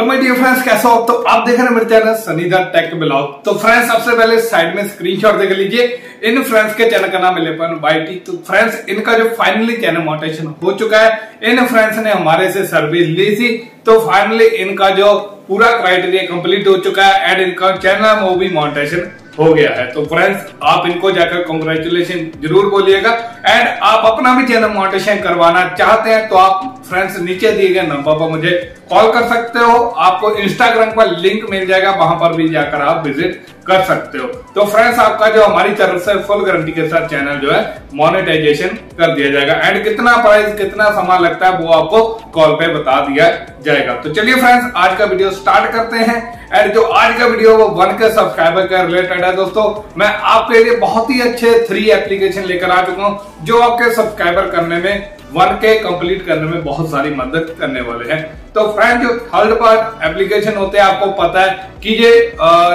Hello my dear friends कैसा हो? तो आप देख रहे हैं मेरे चैनल सनीदा टेक ब्लॉग। तो फ्रेंड्स सबसे पहले साइड में स्क्रीनशॉट देख लीजिए। इन फ्रेंड्स के चैनल का नाम है लेपन वाईटी तो फ्रेंड्स इनका जो फाइनली चैनल मोटेशन हो चुका है, इन फ्रेंड्स ने हमारे से सर्विस ली थी। तो फाइनली इनका जो पूरा क्राइटेरिया कंप्लीट हो चुका है एंड इनका चैनल वो भी मोटेशन हो गया है। तो फ्रेंड्स आप इनको जाकर कॉन्ग्रेचुलेशन ज़रूर बोलिएगा। एंड आप अपना भी चैनल मोटिवेशन करवाना चाहते हैं तो आप फ्रेंड्स नीचे दिए गए नंबर पर मुझे कॉल कर सकते हो। आपको इंस्टाग्राम पर लिंक मिल जाएगा, वहाँ पर भी जाकर आप विज़िट कर सकते हो। तो फ्रेंड्स आपका जो हमारी तरफ़ से फुल गारंटी के साथ चैनल जो है मोनेटाइजेशन कर दिया जाएगा। एंड कितना प्राइस कितना समय लगता है, वो आपको कॉल पे बता दिया जाएगा। तो चलिए फ्रेंड्स आज का वीडियो स्टार्ट करते हैं। एंड जो आज का वीडियो वो वन के सब्सक्राइबर का रिलेटेड है। दोस्तों, मैं आपके लिए बहुत ही अच्छे थ्री एप्लीकेशन लेकर आ चुका हूँ, जो आपके सब्सक्राइबर करने में वन के कंप्लीट करने में बहुत सारी मदद करने वाले हैं। तो फ्रेंड जो थर्ड पार्ट एप्लीकेशन होते हैं आपको पता है कि ये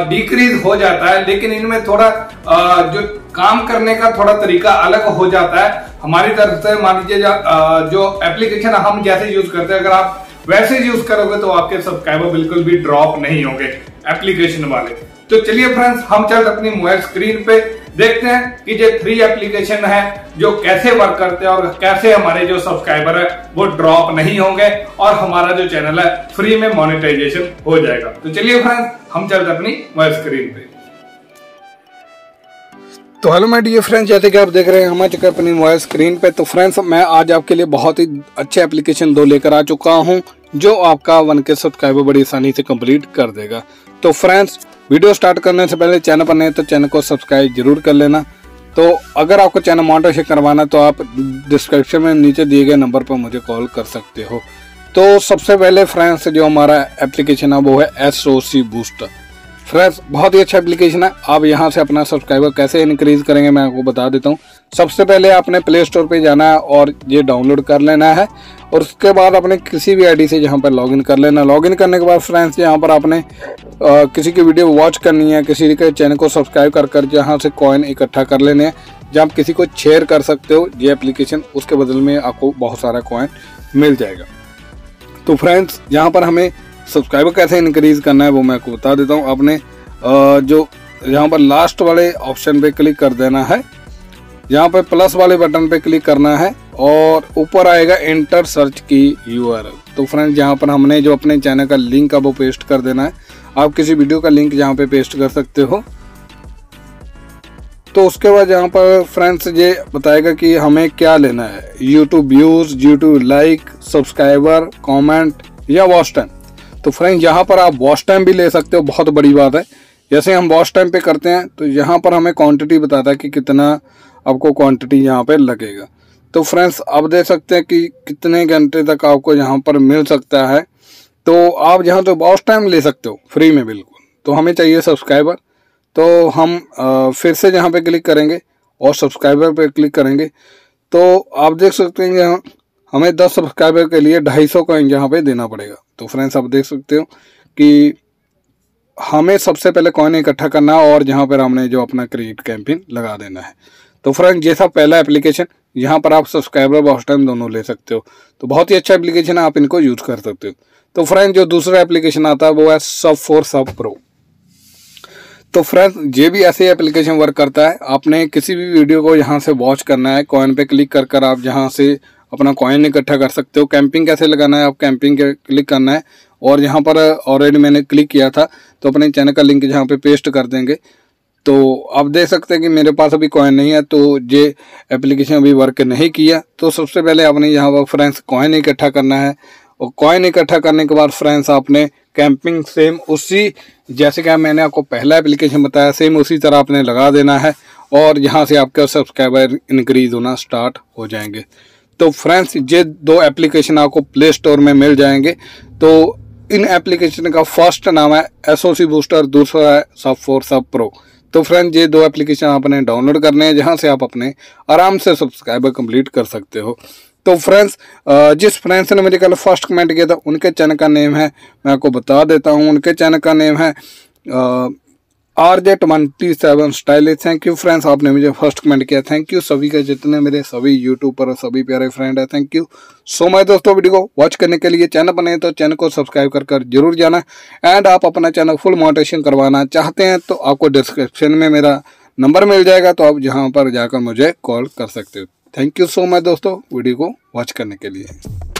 डिक्रीज हो जाता है लेकिन इनमें थोड़ा आ, जो काम करने का थोड़ा तरीका अलग हो जाता है। हमारी तरफ़ से मान लीजिए जो एप्लीकेशन हम जैसे यूज़ करते हैं अगर आप वैसे यूज़ करोगे तो आपके सब्सक्राइबर बिल्कुल भी ड्रॉप नहीं होंगे एप्लीकेशन वाले। तो चलिए फ्रेंड्स हम चल अपनी मोबाइल स्क्रीन पे देखते हैं कि जो थ्री एप्लीकेशन है जो कैसे वर्क करते हैं और कैसे हमारे जो सब्सक्राइबर है, वो ड्रॉप नहीं होंगे और हमारा जो चैनल है फ्री में मोनेटाइजेशन हो जाएगा। तो चलिए फ्रेंड्स हम चलते अपनी मोबाइल स्क्रीन पे। तो हेलो माय डियर फ्रेंड्स जैसे कि आप देख रहे हैं, हम चुके अपनी मोबाइल स्क्रीन पे। तो फ्रेंड्स मैं आज आपके लिए बहुत ही अच्छे एप्लीकेशन दो लेकर आ चुका हूँ। जो आपका वन के सब्सक्राइबर बड़ी आसानी से कंप्लीट कर देगा। तो फ्रेंड्स वीडियो स्टार्ट करने से पहले चैनल पर नहीं तो चैनल को सब्सक्राइब ज़रूर कर लेना। तो अगर आपको चैनल मोनिटर करवाना तो आप डिस्क्रिप्शन में नीचे दिए गए नंबर पर मुझे कॉल कर सकते हो। तो सबसे पहले फ्रेंड्स जो हमारा एप्लीकेशन है वो है एस बूस्टर फ्रेंड्स बहुत ही अच्छा एप्लीकेशन है। आप यहाँ से अपना सब्सक्राइबर कैसे इंक्रीज करेंगे मैं आपको बता देता हूँ। सबसे पहले आपने प्ले स्टोर पर जाना है और ये डाउनलोड कर लेना है। और उसके बाद अपने किसी भी आईडी से यहाँ पर लॉगिन कर लेना लॉगिन करने के बाद फ्रेंड्स यहाँ पर आपने आ, किसी की वीडियो वॉच करनी है किसी के चैनल को सब्सक्राइब कर कर जहाँ से कॉइन इकट्ठा कर लेने हैं। जहाँ आप किसी को शेयर कर सकते हो ये एप्लीकेशन उसके बदल में आपको बहुत सारा कॉइन मिल जाएगा। तो फ्रेंड्स यहाँ पर हमें सब्सक्राइबर कैसे इंक्रीज करना है वो मैं आपको बता देता हूँ। आपने जो यहाँ पर लास्ट वाले ऑप्शन पे क्लिक कर देना है। यहाँ पर प्लस वाले बटन पे क्लिक करना है और ऊपर आएगा इंटर सर्च की यू तो फ्रेंड्स यहाँ पर हमने जो अपने चैनल का लिंक है वो पेस्ट कर देना है। आप किसी वीडियो का लिंक यहाँ पे पेस्ट कर सकते हो। तो उसके बाद यहाँ पर फ्रेंड्स ये बताएगा कि हमें क्या लेना है। YouTube views YouTube like subscriber comment या टाइम तो फ्रेंड्स यहाँ पर आप वॉच टाइम भी ले सकते हो, बहुत बड़ी बात है। जैसे हम वॉच टाइम पे करते हैं तो यहाँ पर हमें क्वांटिटी बताता है कि कितना आपको क्वांटिटी यहाँ पे लगेगा। तो फ्रेंड्स आप देख सकते हैं कि कितने घंटे तक आपको यहाँ पर मिल सकता है। तो आप यहाँ तो वॉच टाइम ले सकते हो फ्री में बिल्कुल। तो हमें चाहिए सब्सक्राइबर तो हम फिर से यहाँ पे क्लिक करेंगे और सब्सक्राइबर पे क्लिक करेंगे। तो आप देख सकते हैं यहाँ हमें दस सब्सक्राइबर के लिए ढाई सौ कॉइन यहाँ पे देना पड़ेगा। तो फ्रेंड्स आप देख सकते हो कि हमें सबसे पहले कॉइन इकट्ठा करना है और यहाँ पर हमने जो अपना क्रिएट कैंपेन लगा देना है। तो फ्रेंड जैसा पहला एप्लीकेशन यहाँ पर आप सब्सक्राइबर वॉच टाइम दोनों ले सकते हो। तो बहुत ही अच्छा एप्लीकेशन है, आप इनको यूज़ कर सकते हो। तो फ्रेंड जो दूसरा एप्लीकेशन आता है, वो है सब फोर सब प्रो तो फ्रेंड ये भी ऐसे एप्लीकेशन वर्क करता है। आपने किसी भी वीडियो को यहाँ से वॉच करना है कॉइन पे क्लिक कर कर आप यहाँ से अपना कॉइन इकट्ठा कर सकते हो। कैंपिंग कैसे लगाना है? आप कैंपिंग क्लिक करना है। और यहाँ पर ऑलरेडी मैंने क्लिक किया था तो अपने चैनल का लिंक यहाँ पे पेस्ट कर देंगे। तो आप देख सकते हैं कि मेरे पास अभी कॉइन नहीं है तो ये एप्लीकेशन अभी वर्क नहीं किया। तो सबसे पहले आपने यहाँ पर फ्रेंड्स कॉइन इकट्ठा करना है। और कॉइन इकट्ठा करने के बाद फ्रेंड्स आपने कैंपिंग सेम उसी, जैसे कि मैंने आपको पहला एप्लीकेशन बताया सेम उसी तरह आपने लगा देना है। और यहाँ से आपके सब्सक्राइबर इंक्रीज होना स्टार्ट हो जाएँगे। तो फ्रेंड्स, ये दो एप्लीकेशन आपको प्ले स्टोर में मिल जाएँगे। तो इन एप्लीकेशन का फ़र्स्ट नाम है एसओसी बूस्टर दूसरा है सब फोर सब प्रो तो फ्रेंड ये दो एप्लीकेशन आपने डाउनलोड करने हैं, जहाँ से आप अपने आराम से सब्सक्राइबर कंप्लीट कर सकते हो। तो फ्रेंड्स जिस फ्रेंड्स ने मेरे कल फ़र्स्ट कमेंट किया था, उनके चैनल का नेम है। मैं आपको बता देता हूँ, उनके चैनल का नेम है R J twenty seven style thank you friends आपने मुझे फ़र्स्ट कमेंट किया। थैंक यू सभी का जितने मेरे सभी यूट्यूब पर सभी प्यारे फ्रेंड है। थैंक यू सो मच दोस्तों वीडियो को वॉच करने के लिए। चैनल बने तो चैनल को सब्सक्राइब कर कर ज़रूर जाना। एंड आप अपना चैनल फुल मोटिवेशन करवाना चाहते हैं तो आपको डिस्क्रिप्शन में मेरा नंबर मिल जाएगा। तो आप जहाँ पर जाकर मुझे कॉल कर सकते हो। थैंक यू सो मच दोस्तों वीडियो को वॉच करने के लिए।